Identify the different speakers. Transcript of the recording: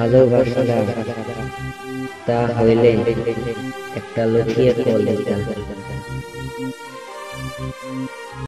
Speaker 1: ভালোবাসতাম তা হইলে একটা লুকিয়ে কল দিতাম